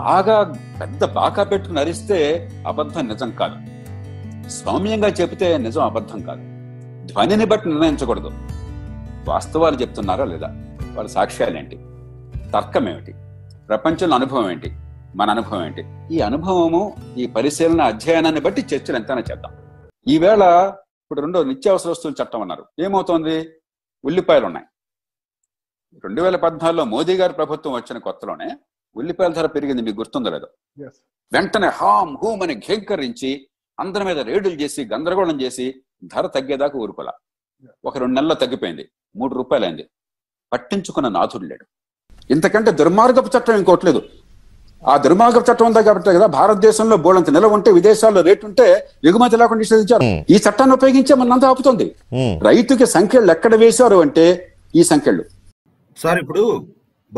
బాగా పెద్ద బాకా పెట్టుకుని అరిస్తే అబద్ధం నిజం కాదు. సౌమ్యంగా చెబితే నిజం అబద్ధం కాదు. ధ్వనిని బట్టి నిర్ణయించకూడదు. వాస్తవాలు చెప్తున్నారా లేదా? వాళ్ళ సాక్ష్యాలు ఏంటి తర్కం ఏమిటి ప్రపంచంలో అనుభవం ఏంటి? మన అనుభవం ఏంటి? ఈ అనుభవము ఈ పరిశీలన అధ్యయనాన్ని బట్టి చర్చలు ఎంతైనా చేద్దాం. ఈవేళ ఇప్పుడు రెండో నిత్యావసర వస్తువులు చట్టం అన్నారు. ఏమవుతోంది? ఉల్లిపాయలు ఉన్నాయి రెండు వేల పద్నాలుగులో మోదీ గారి ప్రభుత్వం వచ్చిన కొత్తలోనే ఉల్లిపాయల ధర పెరిగింది మీకు గుర్తుందో లేదో? వెంటనే హామ్ హూమ్ అని ఘేంకరించి అందరి మీద రేడులు చేసి గందరగోళం చేసి ధర తగ్గేదాకా ఊరుకోలా. ఒక రెండు నెలల్లో తగ్గిపోయింది. మూడు రూపాయలైంది. పట్టించుకున్న నాథుడు లేడు. ఇంతకంటే దుర్మార్గపు చట్టం ఇంకోటి లేదు. ఆ దుర్మార్గపు చట్టం ఉందా కాబట్టి కదా భారతదేశంలో బోళంత నిలవ ఉంటే విదేశాల్లో రేటు ఉంటే ఎగుమతి లేకుండా నిషేధించారు. Hmm. ఈ చట్టాన్ని ఉపయోగించే మనంతా ఆపుతుంది. ఉమ్, రైతుకి సంఖ్యలు ఎక్కడ వేశారు అంటే ఈ సంఖ్యలు. సార్ ఇప్పుడు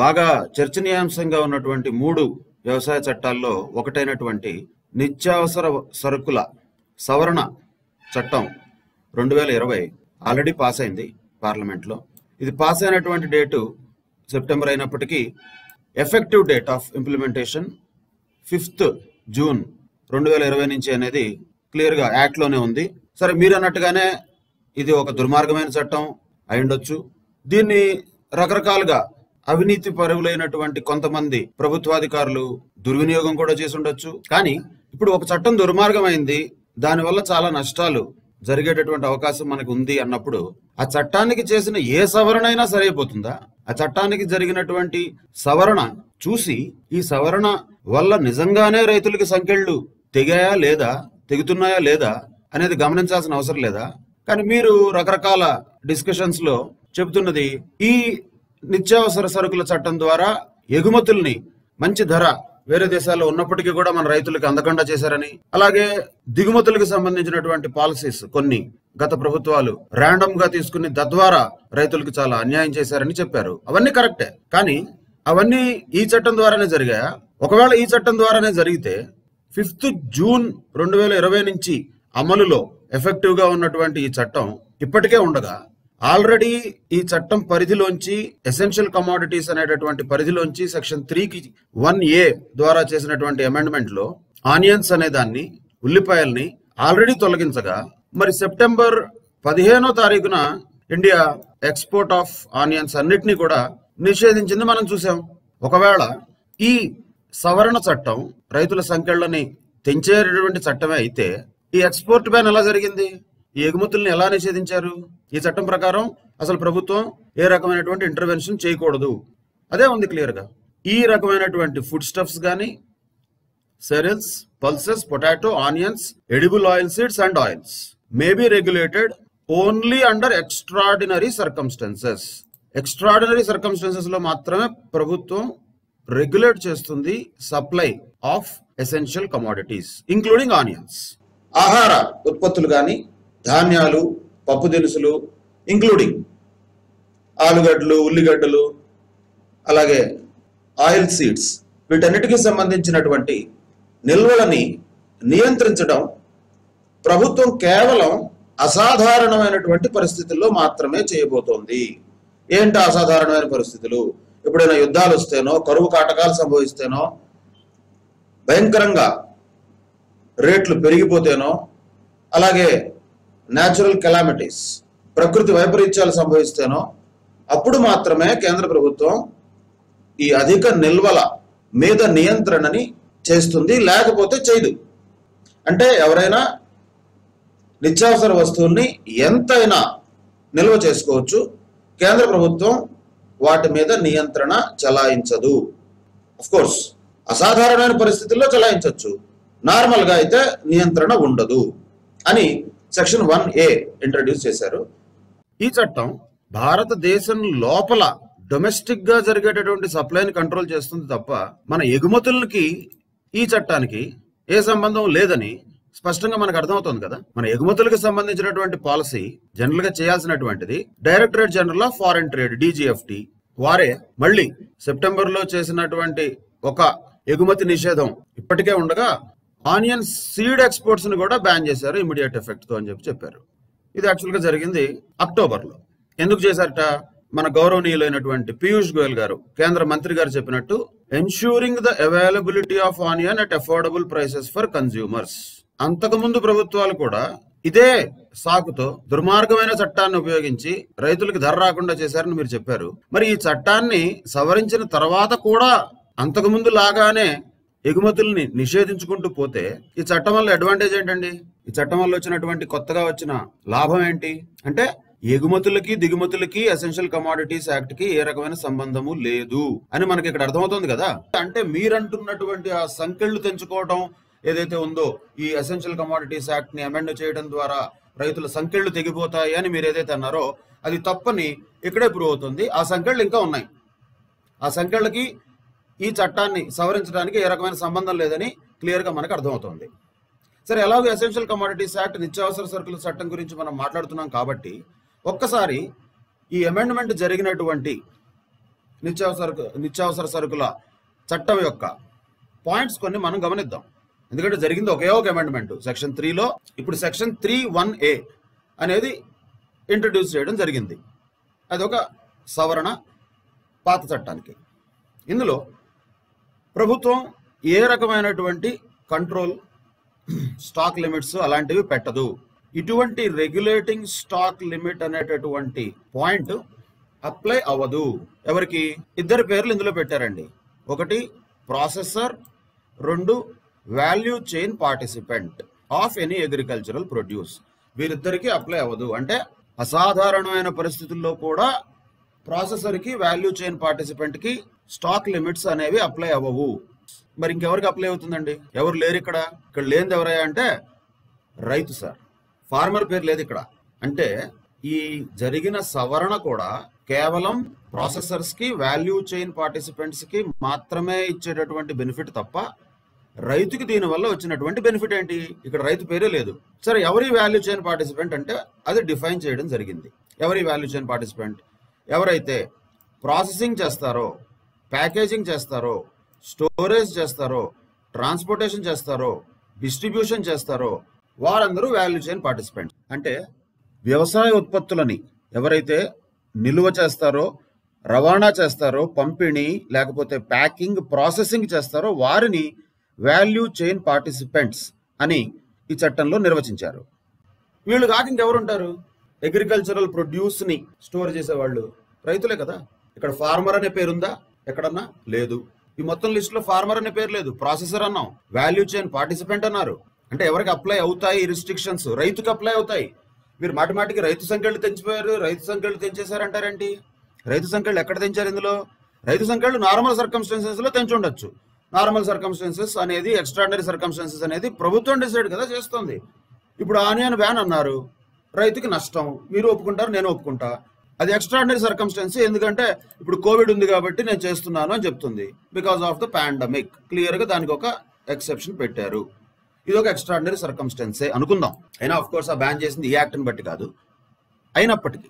బాగా చర్చనీయాంశంగా ఉన్నటువంటి మూడు వ్యవసాయ చట్టాల్లో ఒకటైనటువంటి నిత్యావసర సరుకుల సవరణ చట్టం రెండు వేల ఇరవై ఆల్రెడీ పాస్ అయింది పార్లమెంట్లో. ఇది పాస్ అయినటువంటి డేటు సెప్టెంబర్ అయినప్పటికీ effective date of implementation fifth June రెండు వేల ఇరవై నుంచి అనేది క్లియర్గా యాక్ట్లోనే ఉంది. సరే మీరు అన్నట్టుగానే ఇది ఒక దుర్మార్గమైన చట్టం అయి ఉండొచ్చు. దీన్ని రకరకాలుగా అవినీతి పరువులైనటువంటి కొంతమంది ప్రభుత్వాధికారులు దుర్వినియోగం కూడా చేసి ఉండొచ్చు కానీ ఇప్పుడు ఒక చట్టం దుర్మార్గమైంది దానివల్ల చాలా నష్టాలు జరిగేటటువంటి అవకాశం మనకు ఉంది అన్నప్పుడు ఆ చట్టానికి చేసిన ఏ సవరణ అయినా సరైపోతుందా? ఆ చట్టానికి జరిగినటువంటి సవరణ చూసి ఈ సవరణ వల్ల నిజంగానే రైతులకి సంఖ్యలు తెగాయా లేదా తెగుతున్నాయా లేదా అనేది గమనించాల్సిన అవసరం లేదా? కానీ మీరు రకరకాల డిస్కషన్స్లో చెబుతున్నది ఈ నిత్యావసర సరుకుల చట్టం ద్వారా ఎగుమతుల్ని మంచి ధర వేరే దేశాల్లో ఉన్నప్పటికీ కూడా మన రైతులకు అందకుండా చేశారని అలాగే దిగుమతులకు సంబంధించినటువంటి పాలసీస్ కొన్ని గత ప్రభుత్వాలు ర్యాండమ్గా తీసుకుని తద్వారా రైతులకు చాలా అన్యాయం చేశారని చెప్పారు. అవన్నీ కరెక్టే. కానీ అవన్నీ ఈ చట్టం ద్వారానే జరిగాయా? ఒకవేళ ఈ చట్టం ద్వారానే జరిగితే ఫిఫ్త్ జూన్ రెండు వేల ఇరవై నుంచి అమలులో ఎఫెక్టివ్గా ఉన్నటువంటి ఈ చట్టం ఇప్పటికే ఉండగా ఆల్రెడీ ఈ చట్టం పరిధిలోంచి ఎసెన్షియల్ కమాడిటీస్ అనేటటువంటి పరిధిలోంచి సెక్షన్ త్రీకి వన్ ఏ ద్వారా చేసినటువంటి అమెండ్మెంట్లో ఆనియన్స్ అనే దాన్ని ఉల్లిపాయల్ని ఆల్రెడీ తొలగించగా మరి సెప్టెంబర్ పదిహేనో తారీఖున ఇండియా ఎక్స్పోర్ట్ ఆఫ్ ఆనియన్స్ అన్నిటినీ కూడా నిషేధించింది మనం చూసాం. ఒకవేళ ఈ సవరణ చట్టం రైతుల సంఖ్యలని తెంచేటటువంటి చట్టమే అయితే ఈ ఎక్స్పోర్ట్ బ్యాన్ ఎలా జరిగింది? ఈ ఎగుమతుల్ని ఎలా నిషేధించారు? ఈ చట్టం ప్రకారం అసలు ప్రభుత్వం ఏ రకమైనటువంటి ఇంటర్వెన్షన్ చేయకూడదు. అదే ఉంది క్లియర్గా ఈ రకమైనటువంటి ఫుడ్ స్టఫ్స్ కానీ cereals, pulses potato onions edible oil seeds and oils maybe regulated only under under extraordinary circumstances. Extraordinary సర్కమ్స్టెన్సెస్లో మాత్రమే ప్రభుత్వం రెగ్యులేట్ చేస్తుంది supply of essential commodities including onions ఆహార ఉత్పత్తులు కానీ ధాన్యాలు పప్పు దినుసులు ఇంక్లూడింగ్ ఆలుగడ్డలు ఉల్లిగడ్డలు అలాగే ఆయిల్ సీడ్స్ వీటన్నిటికీ సంబంధించినటువంటి నిల్వలని నియంత్రించడం ప్రభుత్వం కేవలం అసాధారణమైనటువంటి పరిస్థితుల్లో మాత్రమే చేయబోతోంది. ఏంటి అసాధారణమైన పరిస్థితులు? ఎప్పుడైనా యుద్ధాలు వస్తేనో కరువు కాటకాలు సంభవిస్తేనో భయంకరంగా రేట్లు పెరిగిపోతేనో అలాగే న్యాచురల్ కెలామిటీస్ ప్రకృతి వైపరీత్యాలు సంభవిస్తేనో అప్పుడు మాత్రమే కేంద్ర ప్రభుత్వం ఈ అధిక నిల్వల మీద నియంత్రణని చేస్తుంది లేకపోతే చేయదు. అంటే ఎవరైనా నిత్యావసర వస్తువుల్ని ఎంతైనా నిల్వ చేసుకోవచ్చు కేంద్ర ప్రభుత్వం వాటి మీద నియంత్రణ చలాయించదు. కోర్స్ అసాధారణమైన పరిస్థితుల్లో చలాయించవచ్చు. నార్మల్గా అయితే నియంత్రణ ఉండదు అని సెక్షన్ వన్ ఏ ఇంట్రడ్యూస్ చేశారు. ఈ చట్టం భారతదేశం లోపల డొమెస్టిక్గా జరిగేటటువంటి సప్లైని కంట్రోల్ చేస్తుంది తప్ప మన ఎగుమతులకి ఈ చట్టానికి ఏ సంబంధం లేదని స్పష్టంగా మనకు అర్థమవుతుంది కదా. మన ఎగుమతులకు సంబంధించినటువంటి పాలసీ జనరల్గా చేయాల్సినటువంటిది. Directorate general of foreign trade DGFT. వారే మళ్ళీ సెప్టెంబర్లో చేసినటువంటి ఒక ఎగుమతి నిషేధం ఇప్పటికే ఉండగా ఆనియన్ సీడ్ ఎక్స్పోర్ట్స్ని కూడా బ్యాన్ చేశారు ఇమీడియట్ ఎఫెక్ట్తో అని చెప్పి చెప్పారు. ఇది యాక్చువల్గా జరిగింది అక్టోబర్లో. ఎందుకు చేశారట? మన గౌరవనీయులైనటువంటి పీయూష్ గోయల్ గారు కేంద్ర మంత్రి గారు చెప్పినట్టు ensuring the availability of onion at affordable prices for consumers అంతకుముందు ప్రభుత్వాలు కూడా ఇదే సాకుతో దుర్మార్గమైన చట్టాన్ని ఉపయోగించి రైతులకు ధర రాకుండా చేశారని మీరు చెప్పారు. మరి ఈ చట్టాన్ని సవరించిన తర్వాత కూడా అంతకుముందు లాగానే ఎగుమతుల్ని నిషేధించుకుంటూ పోతే ఈ చట్టం వల్ల అడ్వాంటేజ్ ఏంటండి? ఈ చట్టం వల్ల వచ్చినటువంటి కొత్తగా వచ్చిన లాభం ఏంటి? అంటే ఎగుమతులకి దిగుమతులకి ఎసెన్షియల్ కమాడిటీస్ యాక్ట్కి ఏ రకమైన సంబంధము లేదు అని మనకి ఇక్కడ అర్థమవుతుంది కదా? అంటే మీరంటున్నటువంటి ఆ సంకెళ్ళు తెంచుకోవడం ఏదైతే ఉందో ఈ ఎసెన్షియల్ కమాడిటీస్ యాక్ట్ని అమెండ్ చేయడం ద్వారా రైతుల సంఖ్యలు తెగిపోతాయి అని మీరు ఏదైతే అన్నారో అది తప్పని ఇక్కడే ప్రూవ్ అవుతుంది. ఆ సంకెళ్ళు ఇంకా ఉన్నాయి. ఆ సంఖ్యలకి ఈ చట్టాన్ని సవరించడానికి ఏ రకమైన సంబంధం లేదని క్లియర్గా మనకు అర్థమవుతోంది. సరే ఎలాగో ఎసెన్షియల్ కమాడిటీస్ యాక్ట్ నిత్యావసర సరుకుల చట్టం గురించి మనం మాట్లాడుతున్నాం కాబట్టి ఒక్కసారి ఈ అమెండ్మెంట్ జరిగినటువంటి నిత్యావసర నిత్యావసర సరుకుల చట్టం యొక్క పాయింట్స్ కొన్ని మనం గమనిద్దాం. ఎందుకంటే జరిగింది ఒకే ఒక అమెండ్మెంట్ సెక్షన్ త్రీలో ఇప్పుడు సెక్షన్ త్రీ వన్ ఏ అనేది ఇంట్రడ్యూస్ చేయడం జరిగింది. అది ఒక సవరణ పాత చట్టానికి. ఇందులో ప్రభుత్వం ఏ రకమైనటువంటి కంట్రోల్ స్టాక్ లిమిట్స్ అలాంటివి పెట్టదు. ఇటువంటి రెగ్యులేటింగ్ స్టాక్ లిమిట్ అనేటటువంటి పాయింట్ అప్లై అవ్వదు. ఎవరికి? ఇద్దరు పేర్లు ఇందులో పెట్టారండి. ఒకటి ప్రాసెసర్. రెండు value chain participant of any agricultural produce. వీరిద్దరికీ అప్లై అవ్వదు. అంటే అసాధారణమైన పరిస్థితుల్లో కూడా ప్రాసెసర్కి వాల్యూ చైన్ పార్టిసిపెంట్కి స్టాక్ లిమిట్స్ అనేవి అప్లై అవ్వవు. మరి ఇంకెవరికి అప్లై అవుతుందండి? ఎవరు లేరు ఇక్కడ? ఇక్కడ లేనిది ఎవరయ్యా అంటే రైతు సార్. ఫార్మర్ పేరు లేదు ఇక్కడ. అంటే ఈ జరిగిన సవరణ కూడా కేవలం ప్రాసెసర్స్కి వాల్యూ చైన్ పార్టిసిపెంట్స్కి మాత్రమే ఇచ్చేటటువంటి బెనిఫిట్ తప్ప రైతుకి దీని వల్ల వచ్చినటువంటి బెనిఫిట్ ఏంటి? ఇక్కడ రైతు పేరే లేదు. సరే ఎవరి వాల్యూ చైన్ పార్టిసిపెంట్ అంటే అది డిఫైన్ చేయడం జరిగింది. ఎవరి వాల్యూ చైన్ పార్టిసిపెంట్? ఎవరైతే ప్రాసెసింగ్ చేస్తారో ప్యాకేజింగ్ చేస్తారో స్టోరేజ్ చేస్తారో ట్రాన్స్పోర్టేషన్ చేస్తారో డిస్ట్రిబ్యూషన్ చేస్తారో వారందరూ వాల్యూ చైన్ పార్టిసిపెంట్ అంటే వ్యవసాయ ఉత్పత్తులని ఎవరైతే నిల్వ చేస్తారో రవాణా చేస్తారో పంపిణీ లేకపోతే ప్యాకింగ్ ప్రాసెసింగ్ చేస్తారో వారిని వాల్యూ చైన్ పార్టిసిపెంట్స్ అని ఈ చట్టంలో నిర్వచించారు. వీళ్ళు కాక ఇంకెవరుంటారు? అగ్రికల్చరల్ ప్రొడ్యూస్ని స్టోర్ చేసేవాళ్ళు. రైతులే కదా? ఇక్కడ ఫార్మర్ అనే పేరుందా? ఎక్కడన్నా? లేదు. ఈ మొత్తం లిస్ట్లో ఫార్మర్ అనే పేరు లేదు. ప్రాసెసర్ అన్నాం. వాల్యూ చైన్ పార్టిసిపెంట్ అన్నారు. అంటే ఎవరికి అప్లై అవుతాయి రిస్ట్రిక్షన్స్ రైతుకు అప్లై అవుతాయి. మీరు మాటిమాటికి రైతు సంఖ్యలు తెంచిపోయారు. రైతు సంఖ్యలు తెంచేశారంటారేంటి? రైతు సంఖ్యలు ఎక్కడ తెంచారు ఇందులో? రైతు సంఖ్యలు నార్మల్ సర్కమ్స్టాన్సెస్లో తెంచి ఉండొచ్చు. నార్మల్ సర్కమ్స్టాన్సెస్ అనేది ఎక్స్ట్రాడినరీ సర్కమ్స్టాన్సెస్ అనేది ప్రభుత్వం డిసైడ్ కదా చేస్తుంది. ఇప్పుడు ఆనియన్ బ్యాన్ అన్నారు. రైతుకి నష్టం. మీరు ఒప్పుకుంటారు నేను ఒప్పుకుంటా. అది ఎక్స్ట్రాడినరీ సర్కమ్స్టెన్స్ ఎందుకంటే ఇప్పుడు కోవిడ్ ఉంది కాబట్టి నేను చేస్తున్నాను అని చెప్తుంది. బికాస్ ఆఫ్ ద పాండమిక్ క్లియర్గా దానికి ఒక ఎక్సెప్షన్ పెట్టారు. ఇది ఒక ఎక్స్ట్రాడినరీ సర్కమ్స్టెన్సే అనుకుందాం. అయినా ఆఫ్ కోర్స్ ఆ బ్యాన్ చేసింది ఈ యాక్ట్ని బట్టి కాదు. అయినప్పటికీ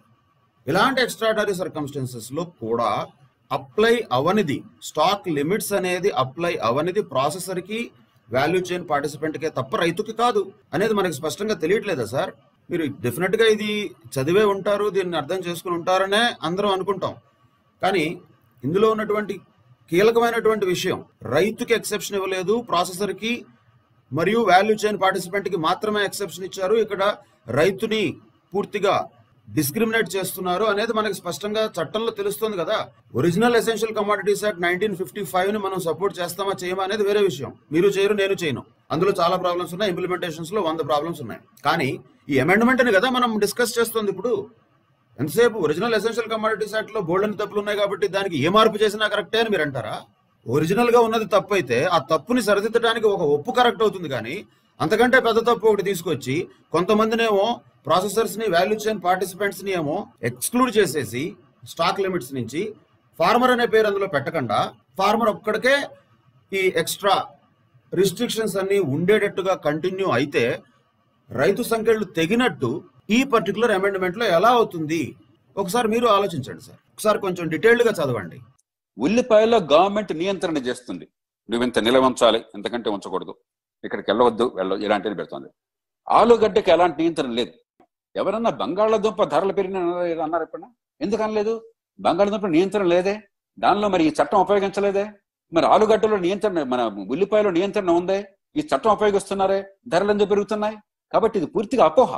ఇలాంటి ఎక్స్ట్రాడినరీ సర్కమ్స్టెన్సెస్లో కూడా అప్లై అవనిది స్టాక్ లిమిట్స్ అనేది అప్లై అవనిది ప్రాసెసర్కి వాల్యూ చైన్ పార్టిసిపెంట్కే తప్ప రైతుకి కాదు. అనేది మనకి స్పష్టంగా తెలియట్లేదా సార్? మీరు డెఫినెట్గా ఇది చదివే ఉంటారు దీన్ని అర్థం చేసుకుని ఉంటారనే అందరం అనుకుంటాం. కానీ ఇందులో ఉన్నటువంటి కీలకమైనటువంటి విషయం రైతుకి ఎక్సెప్షన్ ఇవ్వలేదు ప్రాసెసర్కి మరియు వాల్యూ చైన్ పార్టిసిపెంట్కి మాత్రమే ఎక్సెప్షన్ ఇచ్చారు. ఇక్కడ రైతుని పూర్తిగా డిస్క్రిమినేట్ చేస్తున్నారు అనేది మనకి స్పష్టంగా చట్టంలో తెలుస్తుంది కదా. Original essential commodities act nineteen fifty ఫైవ్ని మనం సపోర్ట్ చేస్తామా చేయమా అనేది వేరే విషయం. మీరు చేయరు నేను చేయను. అందులో చాలా ప్రాబ్లమ్స్ ఉన్నాయి. ఇంప్లిమెంటేషన్స్లో వంద ప్రాబ్లమ్స్ ఉన్నాయి. కానీ ఈ అమెండ్మెంట్ అని కదా మనం డిస్కస్ చేస్తుంది ఇప్పుడు. ఎంతసేపు? ఒరిజినల్ ఎసెన్షియల్ కమాడిటీస్ యాక్ట్లో లో బోల్డ్ తప్పులు ఉన్నాయి కాబట్టి దానికి ఏ మార్పు చేసినా కరెక్టే అని మీరు అంటారా? ఒరిజినల్గా ఉన్నది తప్పు అయితే ఆ తప్పుని సరిదిద్దడానికి ఒక ఒప్పు కరెక్ట్ అవుతుంది కానీ అంతకంటే పెద్ద తప్పు ఒకటి తీసుకొచ్చి కొంతమందినేమో ప్రాసెసర్స్ని వాల్యూ చైన్ పార్టిసిపెంట్స్ని ఏమో ఎక్స్క్లూడ్ చేసేసి స్టాక్ లిమిట్స్ నుంచి ఫార్మర్ అనే పేరు అందులో పెట్టకుండా ఫార్మర్ ఒక్కడికే ఈ ఎక్స్ట్రా రిస్ట్రిక్షన్స్ అన్ని ఉండేటట్టుగా కంటిన్యూ అయితే రైతు సంఖ్యలు తెగినట్టు ఈ పర్టికులర్ అమెండ్మెంట్లో ఎలా అవుతుంది? ఒకసారి మీరు ఆలోచించండి సార్. ఒకసారి కొంచెం డీటెయిల్డ్గా చదవండి. ఉల్లిపాయలో గవర్నమెంట్ నియంత్రణ చేస్తుంది. నువ్వు ఇంత నిల్వ ఉంచాలి ఇంతకంటే ఉంచకూడదు. ఇక్కడికి వెళ్ళవద్దు వెళ్ళ ఇలాంటివి పెడుతుంది. ఆలుగడ్డకి ఎలాంటి నియంత్రణ లేదు. ఎవరన్నా బంగాళాదుంప ధరలు పెరిగిన అన్నారు ఎప్పుడన్నా? ఎందుకు అనలేదు బంగాళాదుంప నియంత్రణ లేదే? దానిలో మరి ఈ చట్టం ఉపయోగించలేదే? మరి ఆలుగడ్డలో నియంత్రణ మన ఉల్లిపాయలో నియంత్రణ ఉందే? ఈ చట్టం ఉపయోగిస్తున్నారే? ధరలు ఎందుకు పెరుగుతున్నాయి? కాబట్టి ఇది పూర్తిగా అపోహ.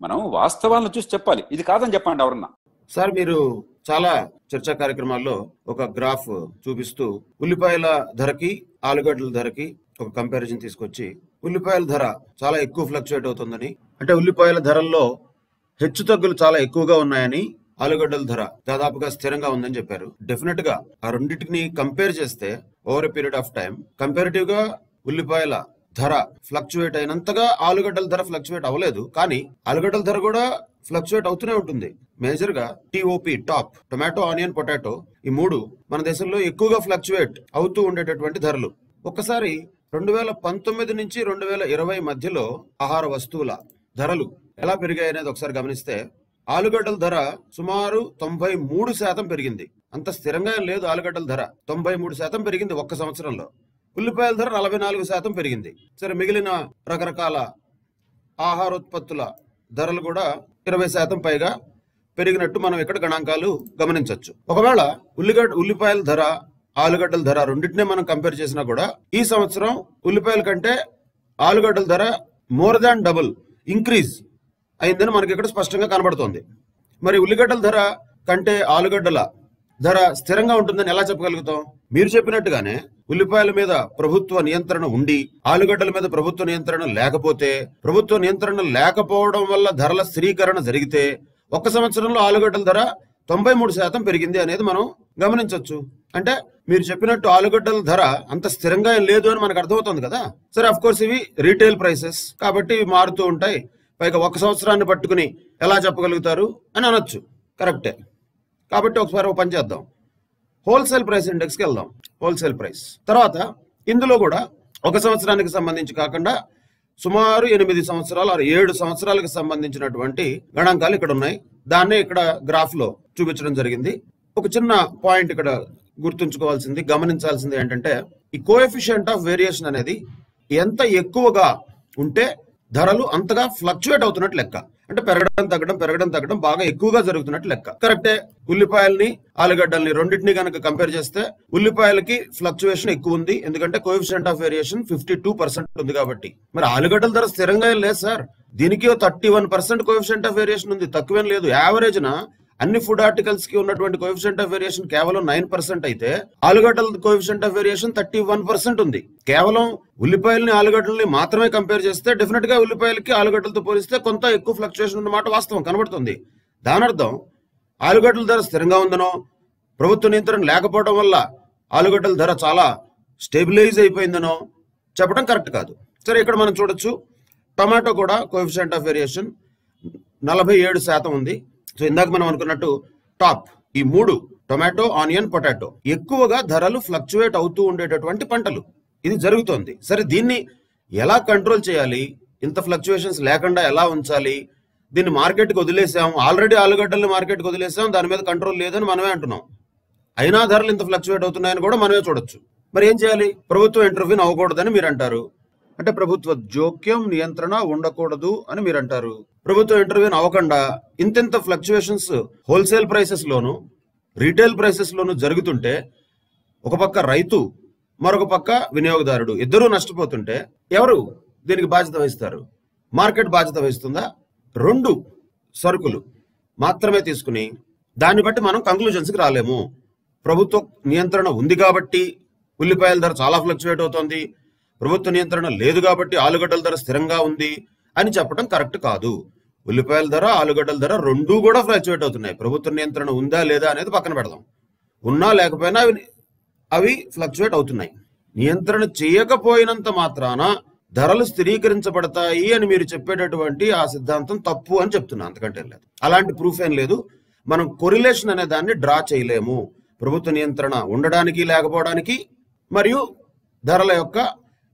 మనం వాస్తవాలను చూసి చెప్పాలి. ఇది కాదని చెప్పండి ఎవరన్నా. సార్ మీరు చాలా చర్చా కార్యక్రమాల్లో ఒక గ్రాఫ్ చూపిస్తూ ఉల్లిపాయల ధరకి ఆలుగడ్డల ధరకి ఒక కంపారిజన్ తీసుకొచ్చి ఉల్లిపాయల ధర చాలా ఎక్కువ ఫ్లక్చుయేట్ అవుతుందని అంటే ఉల్లిపాయల ధరల్లో హెచ్చు తగ్గులు చాలా ఎక్కువగా ఉన్నాయని ఆలుగడ్డల ధర దాదాపుగా స్థిరంగా ఉందని చెప్పారు. డెఫినెట్గా ఆ రెండింటిని కంపేర్ చేస్తే over a period of time కంపారిటివ్గా ఉల్లిపాయల ధర ఫ్లక్చువేట్ అయినంతగా ఆలుగడ్డల ధర ఫ్లక్చువేట్ అవ్వలేదు. కానీ ఆలుగడ్డల ధర కూడా ఫ్లక్చువేట్ అవుతూనే ఉంటుంది. మేజర్గా TOP top tomato onion potato ఈ మూడు మన దేశంలో ఎక్కువగా ఫ్లక్చువేట్ అవుతూ ఉండేటటువంటి ధరలు. ఒక్కసారి రెండు వేల పంతొమ్మిది నుంచి రెండు వేల ఇరవై మధ్యలో ఆహార వస్తువుల ధరలు ఎలా పెరిగాయి అనేది ఒకసారి గమనిస్తే ఆలుగడ్డల ధర సుమారు తొంభై మూడు శాతం పెరిగింది. అంత స్థిరంగా లేదు ఆలుగడ్డల ధర. తొంభై మూడు శాతం పెరిగింది ఒక్క సంవత్సరంలో. ఉల్లిపాయల ధర నలభై నాలుగు శాతం పెరిగింది. సరే మిగిలిన రకరకాల ఆహారోత్పత్తుల ధరలు కూడా ఇరవై శాతం పైగా పెరిగినట్టు మనం ఇక్కడ గణాంకాలు గమనించవచ్చు ఒకవేళ ఉల్లిగడ్డ ఉల్లిపాయల ధర ఆలుగడ్డల ధర రెండింటినే మనం కంపేర్ చేసినా కూడా ఈ సంవత్సరం ఉల్లిపాయల కంటే ఆలుగడ్డల ధర మోర్ దాన్ డబుల్ ఇంక్రీజ్. అయిందని మనకి ఇక్కడ స్పష్టంగా కనబడుతోంది. మరి ఉల్లిగడ్డల ధర కంటే ఆలుగడ్డల ధర స్థిరంగా ఉంటుందని ఎలా చెప్పగలుగుతాం? మీరు చెప్పినట్టుగానే ఉల్లిపాయల మీద ప్రభుత్వ నియంత్రణ ఉండి ఆలుగడ్డల మీద ప్రభుత్వ నియంత్రణ లేకపోతే ప్రభుత్వ నియంత్రణ లేకపోవడం వల్ల ధరల స్థిరీకరణ జరిగితే ఒక్క సంవత్సరంలో ఆలుగడ్డల ధర తొంభై మూడు శాతం పెరిగింది అనేది మనం గమనించవచ్చు అంటే మీరు చెప్పినట్టు ఆలుగడ్డల ధర అంత స్థిరంగా ఏం లేదు అని మనకు అర్థమవుతుంది కదా? సరే అఫ్ కోర్స్ ఇవి రీటైల్ ప్రైసెస్ కాబట్టి ఇవి మారుతూ ఉంటాయి. పైగా ఒక సంవత్సరాన్ని పట్టుకుని ఎలా చెప్పగలుగుతారు అని అనొచ్చు. కరెక్టే. కాబట్టి ఒకసారి ఒక పని చేద్దాం. హోల్సేల్ ప్రైస్ ఇండెక్స్కి వెళ్దాం. Wholesale price. తర్వాత ఇందులో కూడా ఒక సంవత్సరానికి సంబంధించి కాకుండా సుమారు ఎనిమిది సంవత్సరాలు ఆరు ఏడు సంవత్సరాలకు సంబంధించినటువంటి గణాంకాలు ఇక్కడ ఉన్నాయి. దాన్నే ఇక్కడ గ్రాఫ్లో చూపించడం జరిగింది. ఒక చిన్న పాయింట్ ఇక్కడ గుర్తుంచుకోవాల్సింది గమనించాల్సింది ఏంటంటే ఈ కోఎఫిషియంట్ ఆఫ్ వేరియేషన్ అనేది ఎంత ఎక్కువగా ఉంటే ధరలు అంతగా ఫ్లక్చుయేట్ అవుతున్నట్టు లెక్క. అంటే పెరగడం తగ్గడం పెరగడం తగ్గడం బాగా ఎక్కువగా జరుగుతున్నట్టు లెక్క. కరెక్టే ఉల్లిపాయల్ని ఆలుగడ్డల్ని రెండింటిని కనుక కంపేర్ చేస్తే ఉల్లిపాయలకి ఫ్లక్చుయేషన్ ఎక్కువ ఉంది. ఎందుకంటే coefficient of variation fifty two percent ఉంది కాబట్టి. మరి ఆలుగడ్డల ధర స్థిరంగా ఏం లేదు సార్ దీనికి thirty one percent coefficient of variation ఉంది. తక్కువేం లేదు. యావరేజ్ నా అన్ని ఫుడ్ ఆర్టికల్స్కి ఉన్నటువంటి కోఎఫిషియంట్ ఆఫ్ వేరియేషన్ కేవలం నైన్ పర్సెంట్ అయితే ఆలుగడ్డల coefficient of variation thirty one percent ఉంది. కేవలం ఉల్లిపాయలని ఆలుగడ్డల్ని మాత్రమే కంపేర్ చేస్తే డెఫినెట్గా ఉల్లిపాయలకి ఆలుగడ్డలతో పోలిస్తే కొంత ఎక్కువ ఫ్లక్చుయేషన్ ఉన్నమాట వాస్తవం కనబడుతుంది. దాని అర్థం ఆలుగడ్డల ధర స్థిరంగా ఉందనో ప్రభుత్వ నియంత్రణ లేకపోవడం వల్ల ఆలుగడ్డల ధర చాలా స్టెబిలైజ్ అయిపోయిందనో చెప్పడం కరెక్ట్ కాదు. సరే ఇక్కడ మనం చూడొచ్చు. టమాటో కూడా కోఎఫిషియంట్ ఆఫ్ వేరియేషన్ నలభై ఏడు శాతం ఉంది. సో ఇందాక మనం అనుకున్నట్టు టాప్ ఈ మూడు టొమాటో ఆనియన్ పొటాటో. ఎక్కువగా ధరలు ఫ్లక్చువేట్ అవుతూ ఉండేటటువంటి పంటలు. ఇది జరుగుతోంది. సరే దీన్ని ఎలా కంట్రోల్ చేయాలి? ఇంత ఫ్లక్చువేషన్స్ లేకుండా ఎలా ఉంచాలి? దీన్ని మార్కెట్కి వదిలేసాం. ఆల్రెడీ ఆలుగడ్డల్ని మార్కెట్కి వదిలేసాం. దాని మీద కంట్రోల్ లేదని మనమే అంటున్నాం. అయినా ధరలు ఇంత ఫ్లక్చువేట్ అవుతున్నాయని కూడా మనమే చూడొచ్చు. మరి ఏం చేయాలి? ప్రభుత్వం ఇంటర్వ్యూని అవ్వకూడదని మీరు అంటారు అంటే ప్రభుత్వ జోక్యం నియంత్రణ ఉండకూడదు అని మీరు అంటారు ప్రభుత్వం ఇంటర్వ్యూని అవ్వకుండా ఇంతెంత ఫ్లక్చువేషన్స్ హోల్సేల్ ప్రైసెస్లోను రీటైల్ ప్రైసెస్లోను జరుగుతుంటే ఒక పక్క రైతు మరొక పక్క వినియోగదారుడు ఇద్దరూ నష్టపోతుంటే ఎవరు దీనికి బాధ్యత వహిస్తారు? మార్కెట్ బాధ్యత వహిస్తుందా? రెండు సరుకులు మాత్రమే తీసుకుని దాన్ని బట్టి మనం కంక్లూజన్స్కి రాలేము. ప్రభుత్వ నియంత్రణ ఉంది కాబట్టి ఉల్లిపాయల ధర చాలా ఫ్లక్చువేట్ అవుతోంది. ప్రభుత్వ నియంత్రణ లేదు కాబట్టి ఆలుగడ్డల ధర స్థిరంగా ఉంది. అని చెప్పడం కరెక్ట్ కాదు. ఉల్లిపాయల ధర ఆలుగడ్డల ధర రెండూ కూడా ఫ్లక్చువేట్ అవుతున్నాయి. ప్రభుత్వ నియంత్రణ ఉందా లేదా అనేది పక్కన పెడదాం. ఉన్నా లేకపోయినా అవి అవి ఫ్లక్చువేట్ అవుతున్నాయి. నియంత్రణ చేయకపోయినంత మాత్రాన ధరలు స్థిరీకరించబడతాయి అని మీరు చెప్పేటటువంటి ఆ సిద్ధాంతం తప్పు అని చెప్తున్నా. అంతకంటే లేదు. అలాంటి ప్రూఫ్ ఏం లేదు. మనం కొరిలేషన్ అనే దాన్ని డ్రా చేయలేము. ప్రభుత్వ నియంత్రణ ఉండడానికి లేకపోవడానికి మరియు ధరల యొక్క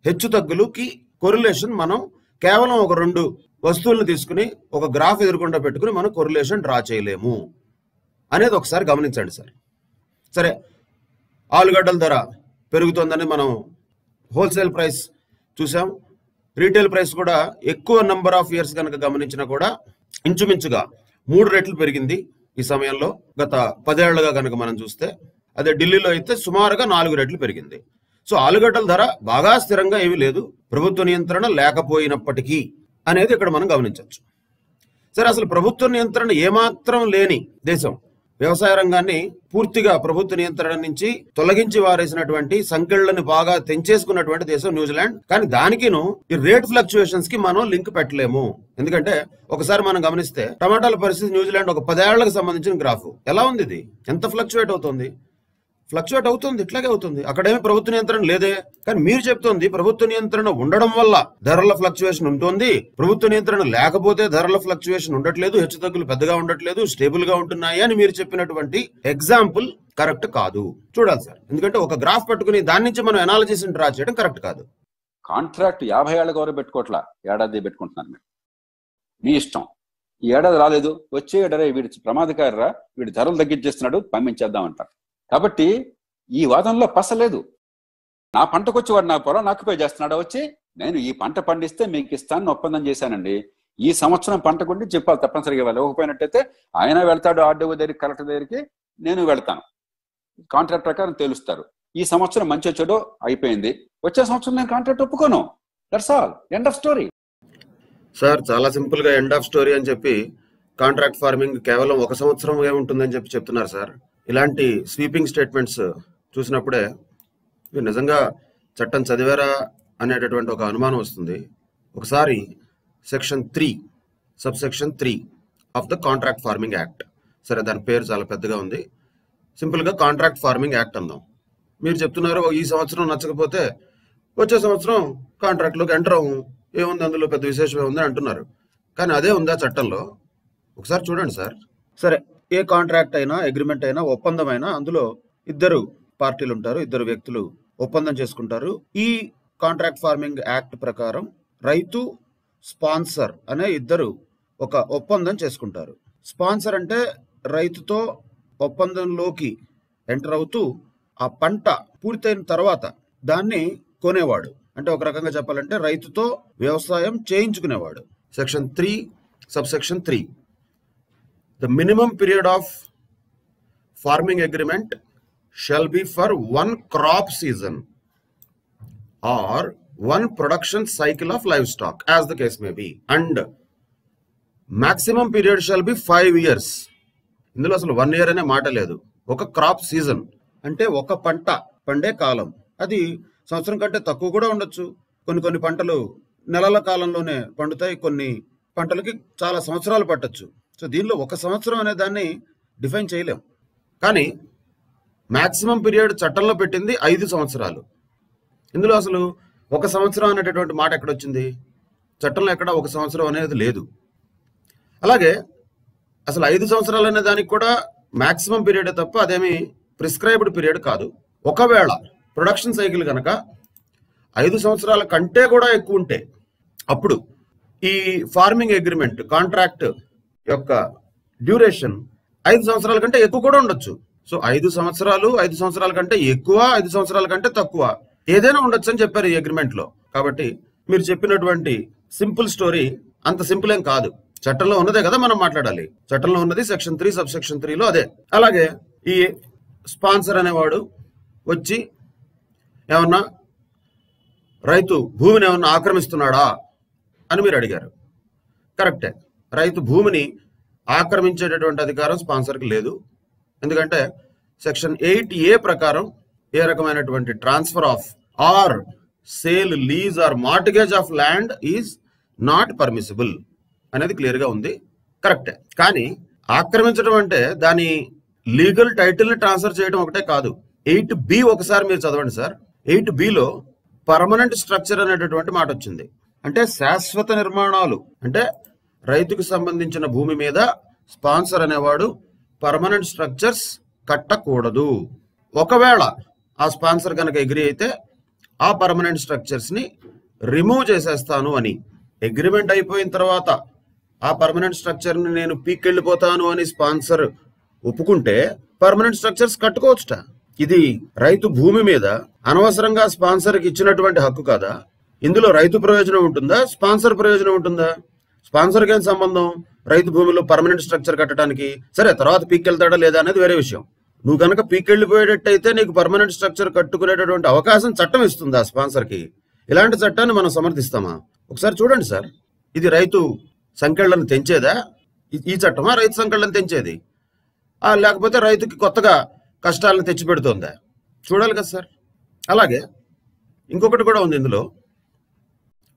హెచ్చు తగ్గులుకి కొరిలేషన్ మనం కేవలం ఒక రెండు వస్తువులను తీసుకుని ఒక గ్రాఫ్ ఎదుర్కొండ పెట్టుకుని మనం కొరిలేషన్ డ్రా చేయలేము. అనేది ఒకసారి గమనించండి సార్. సరే ఆలుగడ్డల ధర పెరుగుతుందని మనం హోల్సేల్ ప్రైస్ చూసాం రీటైల్ ప్రైస్ కూడా ఎక్కువ నంబర్ ఆఫ్ ఇయర్స్ కనుక గమనించినా కూడా ఇంచుమించుగా మూడు రెట్లు పెరిగింది ఈ సమయంలో. గత పదేళ్ళుగా కనుక మనం చూస్తే అదే ఢిల్లీలో అయితే సుమారుగా నాలుగు రెట్లు పెరిగింది. సో ఆలుగడ్డల ధర బాగా స్థిరంగా ఏమీ లేదు. ప్రభుత్వ నియంత్రణ లేకపోయినప్పటికీ అనేది ఇక్కడ మనం గమనించవచ్చు. సరే అసలు ప్రభుత్వ నియంత్రణ ఏమాత్రం లేని దేశం. వ్యవసాయ రంగాన్ని పూర్తిగా ప్రభుత్వ నియంత్రణ నుంచి తొలగించి వారేసినటువంటి సంఖ్యలను బాగా తెంచేసుకున్నటువంటి దేశం న్యూజిలాండ్. కానీ దానికిను ఈ రేట్ ఫ్లక్చుయేషన్స్కి మనం లింక్ పెట్టలేము. ఎందుకంటే ఒకసారి మనం గమనిస్తే టమాటాల పరిస్థితి న్యూజిలాండ్ ఒక పదేళ్ళకు సంబంధించిన గ్రాఫ్. ఎలా ఉంది ఇది? ఎంత ఫ్లక్చువేట్ అవుతుంది? ఫ్లక్చువేట్ అవుతుంది ఇట్లాగే అవుతుంది. అక్కడేమి ప్రభుత్వ నియంత్రణ లేదే. కానీ మీరు చెప్తోంది ప్రభుత్వ నియంత్రణ ఉండడం వల్ల ధరల ఫ్లక్చువేషన్ ఉంటుంది. ప్రభుత్వ నియంత్రణ లేకపోతే ధరల ఫ్లక్చువేషన్ ఉండట్లేదు హెచ్చుతగ్గులు పెద్దగా ఉండట్లేదు స్టేబుల్గా ఉంటున్నాయి అని మీరు చెప్పినటువంటి ఎగ్జాంపుల్ కరెక్ట్ కాదు. చూడాలి సార్. ఎందుకంటే ఒక గ్రాఫ్ పట్టుకుని దాని నుంచి మనం అనాలజీస్ డ్రా చేయడం కరెక్ట్ కాదు. కాంట్రాక్ట్ యాభై ఏళ్ళకి ఎవరు పెట్టుకోవట్లా ఏడాది పెట్టుకుంటున్నారు మీరు. మీ ఇష్టం. ఈ ఏడాది రాలేదు. వచ్చే ఏడాది వీడి ప్రమాదకారిరా. వీడి ధరలు తగ్గించేస్తున్నాడు పంపించేద్దాం అంటారు కాబట్టి ఈ వాదనలో పసలేదు నా పంటకు వచ్చి వాడు నా పొలం నాకుపై చేస్తున్నాడు వచ్చి నేను ఈ పంట పండిస్తే మీకు ఇస్తానని ఒప్పందం చేశానండి. ఈ సంవత్సరం పంట గురించి చెప్పాలి తప్పనిసరిగా వాళ్ళు ఇవ్వకపోయినట్టయితే ఆయన వెళ్తాడు ఆర్డీఓ దగ్గరికి కలెక్టర్ దగ్గరికి నేను వెళ్తాను. కాంట్రాక్ట్ ప్రకారం తేలుస్తారు. ఈ సంవత్సరం మంచి చెడు అయిపోయింది. వచ్చే సంవత్సరం నేను కాంట్రాక్ట్ ఒప్పుకోను. That's all end of story sir చాలా సింపుల్గా ఎండ్ ఆఫ్ స్టోరీ అని చెప్పి కాంట్రాక్ట్ ఫార్మింగ్ కేవలం ఒక సంవత్సరం ఉంటుందని చెప్పి చెప్తున్నారు సార్. ఇలాంటి స్వీపింగ్ స్టేట్మెంట్స్ చూసినప్పుడే మీరు నిజంగా చట్టం చదివారా అనేటటువంటి ఒక అనుమానం వస్తుంది. ఒకసారి section three sub section three of the contract farming act. సరే దాని పేరు చాలా పెద్దగా ఉంది. సింపుల్గా కాంట్రాక్ట్ ఫార్మింగ్ యాక్ట్ అందాం. మీరు చెప్తున్నారు ఈ సంవత్సరం నచ్చకపోతే వచ్చే సంవత్సరం కాంట్రాక్ట్లోకి ఎంటర్ అవ్వం. ఏముంది అందులో పెద్ద విశేషమే ఉంది అంటున్నారు. కానీ అదే ఉందా చట్టంలో? ఒకసారి చూడండి సార్. సరే ఏ కాంట్రాక్ట్ అయినా అగ్రిమెంట్ అయినా ఒప్పందం అయినా అందులో ఇద్దరు పార్టీలు ఉంటారు ఇద్దరు వ్యక్తులు ఒప్పందం చేసుకుంటారు. ఈ కాంట్రాక్ట్ ఫార్మింగ్ యాక్ట్ ప్రకారం రైతు స్పాన్సర్ అనే ఇద్దరు ఒక ఒప్పందం చేసుకుంటారు. స్పాన్సర్ అంటే రైతుతో ఒప్పందంలోకి ఎంటర్ అవుతూ ఆ పంట పూర్తయిన తర్వాత దాన్ని కొనేవాడు. అంటే ఒక రకంగా చెప్పాలంటే రైతుతో వ్యవసాయం చేయించుకునేవాడు. Section three sub section three. The minimum period of farming agreement shall be for one crop season or one production cycle of livestock as the case may be and period period shall be five years. ఇందులో అసలు one year అనే మాట లేదు. ఒక crop season అంటే ఒక పంట పండే కాలం. అది సంవత్సరం కంటే తక్కువ కూడా ఉండొచ్చు. కొన్ని కొన్ని పంటలు నెలల కాలంలోనే పండుతాయి. కొన్ని పంటలకి చాలా సంవత్సరాలు పట్టచ్చు. సో దీనిలో ఒక సంవత్సరం అనే దాన్ని డిఫైన్ చేయలేం. కానీ మ్యాక్సిమం పీరియడ్ చట్టంలో పెట్టింది ఐదు సంవత్సరాలు. ఇందులో అసలు ఒక సంవత్సరం అనేటటువంటి మాట ఎక్కడొచ్చింది? చట్టంలో ఎక్కడ ఒక సంవత్సరం అనేది లేదు. అలాగే అసలు ఐదు సంవత్సరాలు అనే దానికి కూడా మ్యాక్సిమం పీరియడ్ తప్ప అదేమి ప్రిస్క్రైబ్డ్ పీరియడ్ కాదు. ఒకవేళ ప్రొడక్షన్ సైకిల్ కనుక ఐదు సంవత్సరాల కంటే కూడా ఎక్కువ ఉంటే అప్పుడు ఈ ఫార్మింగ్ అగ్రిమెంట్ కాంట్రాక్ట్ యొక్క డ్యూరేషన్ ఐదు సంవత్సరాల కంటే ఎక్కువ కూడా ఉండొచ్చు. సో ఐదు సంవత్సరాలు ఐదు సంవత్సరాల కంటే ఎక్కువ ఐదు సంవత్సరాల కంటే తక్కువ ఏదైనా ఉండొచ్చు అని చెప్పారు ఈ అగ్రిమెంట్లో. కాబట్టి మీరు చెప్పినటువంటి సింపుల్ స్టోరీ అంత సింపుల్ ఏం కాదు. చట్టంలో ఉన్నదే కదా మనం మాట్లాడాలి. చట్టంలో ఉన్నది సెక్షన్ త్రీ సబ్ సెక్షన్ త్రీలో అదే. అలాగే ఈ స్పాన్సర్ అనేవాడు వచ్చి ఏమన్నా రైతు భూమిని ఏమన్నా ఆక్రమిస్తున్నాడా అని మీరు అడిగారు. కరెక్టే. రైతు భూమిని ఆక్రమించేటటువంటి అధికారం స్పాన్సర్కి లేదు. ఎందుకంటే సెక్షన్ ఎయిట్ ఏ ప్రకారం ఏ రకమైనటువంటి transfer of or sale lease or mortgage of land is not permissible అనేది క్లియర్గా ఉంది. కరెక్టే. కానీ ఆక్రమించడం అంటే దాని లీగల్ టైటిల్ని ట్రాన్స్ఫర్ చేయడం ఒకటే కాదు. ఎయిట్ బి ఒకసారి మీరు చదవండి సార్. ఎయిట్ బిలో పర్మనెంట్ స్ట్రక్చర్ అనేటటువంటి మాట వచ్చింది. అంటే శాశ్వత నిర్మాణాలు. అంటే రైతుకు సంబంధించిన భూమి మీద స్పాన్సర్ అనేవాడు పర్మనెంట్ స్ట్రక్చర్స్ కట్టకూడదు. ఒకవేళ ఆ స్పాన్సర్ కనుక ఎగ్రీ అయితే ఆ పర్మనెంట్ స్ట్రక్చర్స్ని రిమూవ్ చేసేస్తాను అని. అగ్రిమెంట్ అయిపోయిన తర్వాత ఆ పర్మనెంట్ స్ట్రక్చర్ని నేను పీక్కెళ్ళిపోతాను అని స్పాన్సర్ ఒప్పుకుంటే పర్మనెంట్ స్ట్రక్చర్స్ కట్టుకోవచ్చుట. ఇది రైతు భూమి మీద అనవసరంగా స్పాన్సర్కి ఇచ్చినటువంటి హక్కు కాదా? ఇందులో రైతు ప్రయోజనం ఉంటుందా? స్పాన్సర్ ప్రయోజనం ఉంటుందా? స్పాన్సర్కి ఏం సంబంధం? రైతు భూమిలో పర్మనెంట్ స్ట్రక్చర్ కట్టడానికి. సరే తర్వాత పీక్కెళ్తాడా లేదా అనేది వేరే విషయం. నువ్వు కనుక పీకెళ్ళిపోయేటట్టయితే నీకు పర్మనెంట్ స్ట్రక్చర్ కట్టుకునేటటువంటి అవకాశం చట్టం ఇస్తుందా స్పాన్సర్కి ఇలాంటి చట్టాన్ని మనం సమర్థిస్తామా? ఒకసారి చూడండి సార్. ఇది రైతు సంఖ్యలను తెంచేదా? ఈ- చట్టమా? రైతు సంఖ్యలను తెంచేది. లేకపోతే రైతుకి కొత్తగా కష్టాలను తెచ్చిపెడుతోందా? చూడాలి కదా సార్. అలాగే ఇంకొకటి కూడా ఉంది ఇందులో.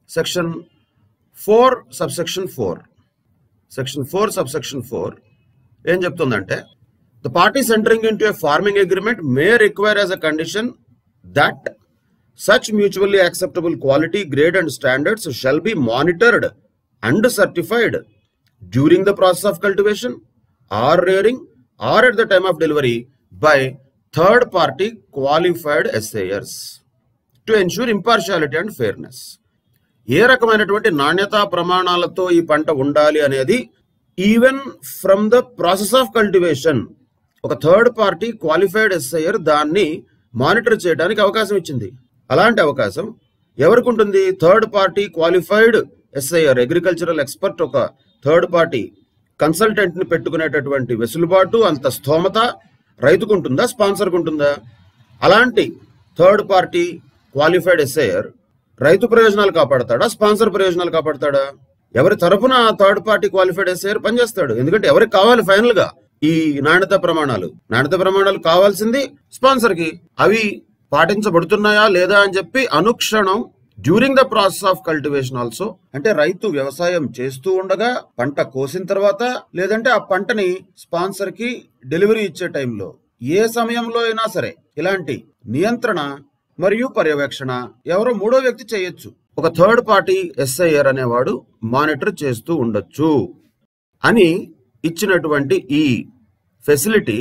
Section four subsection four section four subsection four ఏం చెప్తుందంటే the parties entering into a farming agreement may require as a condition that such mutually acceptable quality grade and standards shall be monitored and certified during the process of cultivation or rearing or at the time of delivery by third party qualified assayers to ensure impartiality and fairness ఏ రకమైనటువంటి నాణ్యతా ప్రమాణాలతో ఈ పంట ఉండాలి అనేది even from the process of cultivation ఒక third party qualified SIR దాన్ని monitor చేయడానికి అవకాశం ఇచ్చింది. అలాంటి అవకాశం ఎవరికి ఉంటుంది third party qualified assayer agricultural expert ఒక థర్డ్ పార్టీ కన్సల్టెంట్ని పెట్టుకునేటటువంటి వెసులుబాటు అంత స్థోమత రైతుకు ఉంటుందా స్పాన్సర్కు ఉంటుందా అలాంటి థర్డ్ పార్టీ క్వాలిఫైడ్ ఎస్ఐఆర్ రైతు ప్రయోజనాలు కాపాడతాడా? స్పాన్సర్ ప్రయోజనాలు కాపాడతాడా? ఎవరి తరపున థర్డ్ పార్టీ క్వాలిఫైడ్ ఎస్ఐఆర్ పనిచేస్తాడు? ఎందుకంటే ఎవరికి కావాలి ఫైనల్గా? ఈ నాణ్యత ప్రమాణాలు. నాణ్యత ప్రమాణాలు కావాల్సింది స్పాన్సర్కి అవి పాటించబడుతున్నాయా లేదా అని చెప్పి అనుక్షణం during the process of cultivation also అంటే రైతు వ్యవసాయం చేస్తూ ఉండగా పంట కోసిన తర్వాత లేదంటే ఆ పంటని స్పాన్సర్కి డెలివరీ ఇచ్చే టైంలో ఏ సమయంలో అయినా సరే ఇలాంటి నియంత్రణ మరియు పర్యవేక్షణ. ఎవరో మూడో వ్యక్తి చేయొచ్చు. ఒక థర్డ్ పార్టీ ఎస్ఐఆర్ అనేవాడు మానిటర్ చేస్తూ ఉండొచ్చు అని ఇచ్చినటువంటి ఈ ఫెసిలిటీ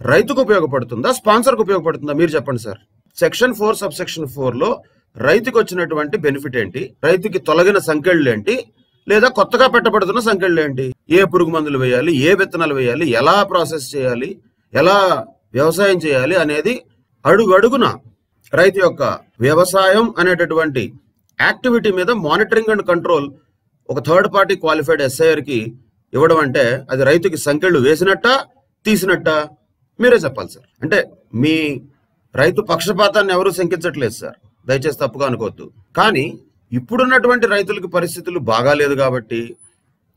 రైతుకు ఉపయోగపడుతుందా స్పాన్సర్కు ఉపయోగపడుతుందా? మీరు చెప్పండి sir. Section four sub section ఫోర్లో రైతుకు వచ్చినటువంటి బెనిఫిట్ ఏంటి? రైతుకి తొలగిన సంఖ్యలు ఏంటి? లేదా కొత్తగా పెట్టబడుతున్న సంఖ్యలు ఏంటి? ఏ పురుగు మందులు వేయాలి? ఏ విత్తనాలు వేయాలి? ఎలా ప్రాసెస్ చేయాలి? ఎలా వ్యవసాయం చేయాలి? అనేది అడుగు అడుగున రైతు యొక్క వ్యవసాయం అనేటటువంటి యాక్టివిటీ మీద మానిటరింగ్ అండ్ కంట్రోల్ ఒక థర్డ్ పార్టీ క్వాలిఫైడ్ ఎస్ఐఆర్కి ఇవ్వడం అంటే అది రైతుకి సంఖ్యలు వేసినట్ట తీసినట్ట? మీరే చెప్పాలి సార్. అంటే మీ రైతు పక్షపాతాన్ని ఎవరు శంకించట్లేదు సార్. దయచేసి తప్పుగా అనుకోవద్దు. కానీ ఇప్పుడున్నటువంటి రైతులకి పరిస్థితులు బాగాలేదు కాబట్టి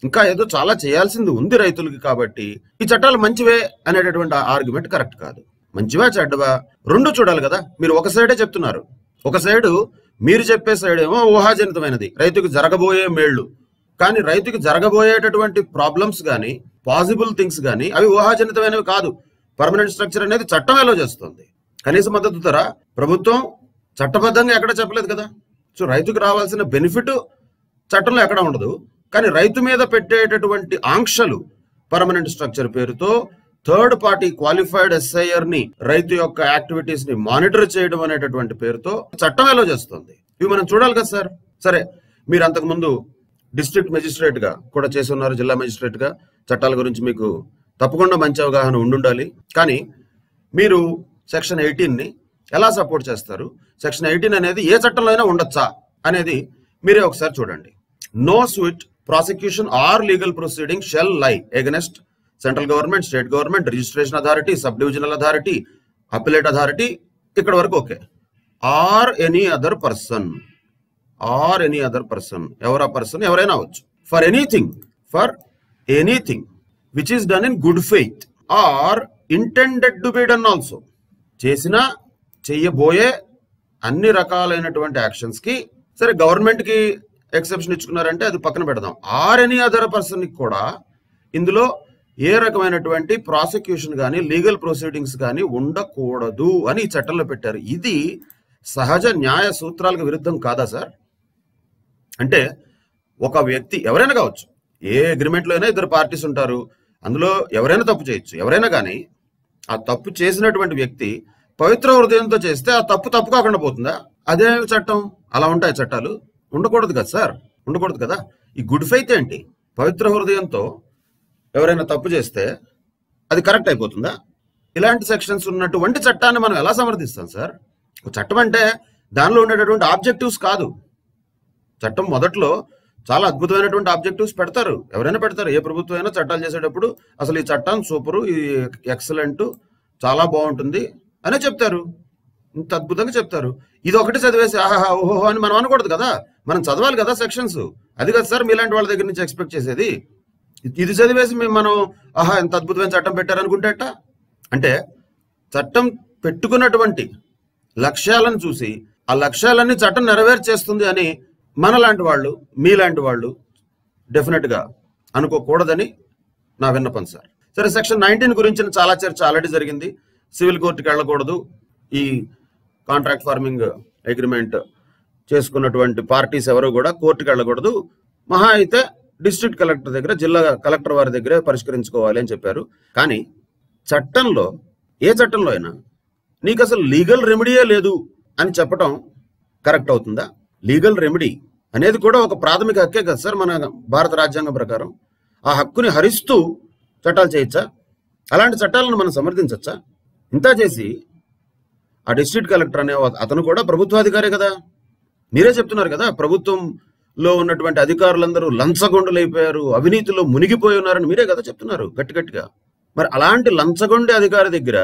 ఇంకా ఏదో చాలా చేయాల్సింది ఉంది రైతులకి కాబట్టి ఈ చట్టాలు మంచివే అనేటటువంటి ఆర్గ్యుమెంట్ కరెక్ట్ కాదు. మంచివా చెడ్డవా? రెండు చూడాలి కదా. మీరు ఒక సైడే చెప్తున్నారు. ఒక సైడు మీరు చెప్పే సైడ్ ఏమో ఊహాజనితమైనది. రైతుకు జరగబోయే మేళ్ళు కానీ రైతుకి జరగబోయేటటువంటి ప్రాబ్లమ్స్ కానీ పాసిబుల్ థింగ్స్ కానీ అవి ఊహాజనితమైనవి కాదు. పర్మనెంట్ స్ట్రక్చర్ అనేది చట్టం ఎలా చేస్తుంది. కనీస మద్దతు ధర ప్రభుత్వం చట్టబద్ధంగా ఎక్కడ చెప్పలేదు కదా. సో రైతుకు రావాల్సిన బెనిఫిట్ చట్టంలో ఎక్కడ ఉండదు. కానీ రైతు మీద పెట్టేటటువంటి ఆంక్షలు పర్మనెంట్ స్ట్రక్చర్ పేరుతో థర్డ్ పార్టీ క్వాలిఫైడ్ ఎస్ఐఆర్ని రైతు యొక్క యాక్టివిటీస్ని మానిటర్ చేయడం అనేటటువంటి పేరుతో చట్టం ఎలా చేస్తుంది? ఇవి మనం చూడాలి కదా సార్. సరే మీరు అంతకు ముందు డిస్ట్రిక్ట్ మెజిస్ట్రేట్గా కూడా చేసి ఉన్నారు జిల్లా మెజిస్ట్రేట్గా చట్టాల గురించి మీకు తప్పకుండా మంచి అవగాహన ఉండుండాలి. కానీ మీరు సెక్షన్ ఎయిటీన్ని ఎలా సపోర్ట్ చేస్తారు? సెక్షన్ ఎయిటీన్ అనేది ఏ చట్టంలో అయినా ఉండొచ్చా అనేది మీరే ఒకసారి చూడండి. No suit prosecution or legal proceeding shall lie against central government state government registration authority sub divisional authority appellate authority ఇక్కడ వరకు okay. Or any other person or any other person ఎవరా పర్సన్ ఎవరైనా అవచ్చు for anything for anything which is done in good faith or intended to be done also. చేసిన చెయ్యబోయే అన్ని రకాలైనటువంటి యాక్షన్స్కి సరే గవర్నమెంట్కి ఎక్సెప్షన్ ఇచ్చుకున్నారంటే అది పక్కన పెడదాం. ఆర్ ఎనీ అదర్ పర్సన్ కూడా ఇందులో ఏ రకమైనటువంటి ప్రాసిక్యూషన్ కానీ లీగల్ ప్రొసీడింగ్స్ కానీ ఉండకూడదు అని ఈ చట్టంలో పెట్టారు. ఇది సహజ న్యాయ సూత్రాలకు విరుద్ధం కాదా సార్? అంటే ఒక వ్యక్తి ఎవరైనా కావచ్చు ఏ అగ్రిమెంట్లో అయినా ఇద్దరు పార్టీస్ ఉంటారు అందులో ఎవరైనా తప్పు చేయొచ్చు ఎవరైనా కానీ ఆ తప్పు చేసినటువంటి వ్యక్తి పవిత్ర హృదయంతో చేస్తే ఆ తప్పు తప్పు కాకుండా పోతుందా? అదే చట్టం అలా ఉంటాయి చట్టాలు? ఉండకూడదు కదా సార్? ఉండకూడదు కదా? ఈ గుడ్ ఫైత్ ఏంటి పవిత్ర హృదయంతో ఎవరైనా తప్పు చేస్తే అది కరెక్ట్ అయిపోతుందా? ఇలాంటి సెక్షన్స్ ఉన్నటువంటి చట్టాన్ని మనం ఎలా సమర్థిస్తాం సార్? చట్టం అంటే దానిలో ఉండేటటువంటి ఆబ్జెక్టివ్స్ కాదు. చట్టం మొదట్లో చాలా అద్భుతమైనటువంటి ఆబ్జెక్టివ్స్ పెడతారు. ఎవరైనా పెడతారు. ఏ ప్రభుత్వం అయినా చట్టాలు చేసేటప్పుడు అసలు ఈ చట్టం సూపరు ఈ ఎక్సలెంట్ చాలా బాగుంటుంది అనే చెప్తారు. ఇంత అద్భుతంగా చెప్తారు. ఇది ఒకటి చదివేసి ఆహా ఓహో అని మనం అనకూడదు కదా. మనం చదవాలి కదా సెక్షన్స్. అది కదా సార్ మీలాంటి వాళ్ళ దగ్గర నుంచి ఎక్స్పెక్ట్ చేసేది. ఇది చదివేసి మేము మనం ఆహా ఎంత అద్భుతమైన చట్టం పెట్టారనుకుంటేట అంటే చట్టం పెట్టుకున్నటువంటి లక్ష్యాలను చూసి ఆ లక్ష్యాలన్నీ చట్టం నెరవేర్చేస్తుంది అని మనలాంటి వాళ్ళు మీలాంటి వాళ్ళు డెఫినెట్గా అనుకోకూడదని నా విన్నపం సార్. సరే సెక్షన్ నైన్టీన్ గురించిన చాలా చర్చ ఆల్రెడీ జరిగింది. సివిల్ కోర్టుకి వెళ్ళకూడదు. ఈ కాంట్రాక్ట్ ఫార్మింగ్ అగ్రిమెంట్ చేసుకున్నటువంటి పార్టీస్ ఎవరు కూడా కోర్టుకి వెళ్ళకూడదు. మహా అయితే డిస్ట్రిక్ట్ కలెక్టర్ దగ్గర జిల్లా కలెక్టర్ వారి దగ్గర పరిష్కరించుకోవాలి అని చెప్పారు. కానీ చట్టంలో ఏ చట్టంలో అయినా నీకు అసలు లీగల్ రెమెడీయే లేదు అని చెప్పటం కరెక్ట్ అవుతుందా? లీగల్ రెమెడీ అనేది కూడా ఒక ప్రాథమిక హక్కే కదా సార్ మన భారత రాజ్యాంగం ప్రకారం. ఆ హక్కుని హరిస్తూ చట్టాలు చేయొచ్చా? అలాంటి చట్టాలను మనం సమర్థించవచ్చా ఇంత చేసి ఆ డిస్ట్రిక్ట్ కలెక్టర్ అనే అతను కూడా ప్రభుత్వాధికారే కదా. మీరే చెప్తున్నారు కదా ప్రభుత్వం లో ఉన్నటువంటి అధికారులందరూ లంచగొండలైపోయారు అవినీతిలో మునిగిపోయి ఉన్నారని మీరే కదా చెప్తున్నారు గట్టి గట్టిగా మరి అలాంటి లంచగొండి అధికారి దగ్గర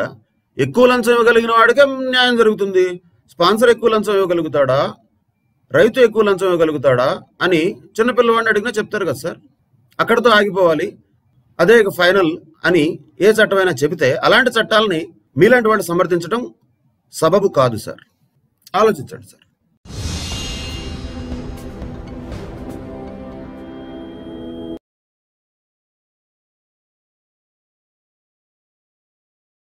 ఎక్కువ లంచం ఇవ్వగలిగిన వాడికే న్యాయం జరుగుతుంది. స్పాన్సర్ ఎక్కువ లంచం ఇవ్వగలుగుతాడా? రైతు ఎక్కువ లంచం ఇవ్వగలుగుతాడా? అని చిన్నపిల్లవాడిని అడిగినా చెప్తారు కదా సార్. అక్కడితో ఆగిపోవాలి. అదే ఇక ఫైనల్ అని ఏ చట్టమైనా చెబితే అలాంటి చట్టాలని మీలాంటి వాళ్ళు సమర్థించడం సబబు కాదు సార్. ఆలోచించండి సార్.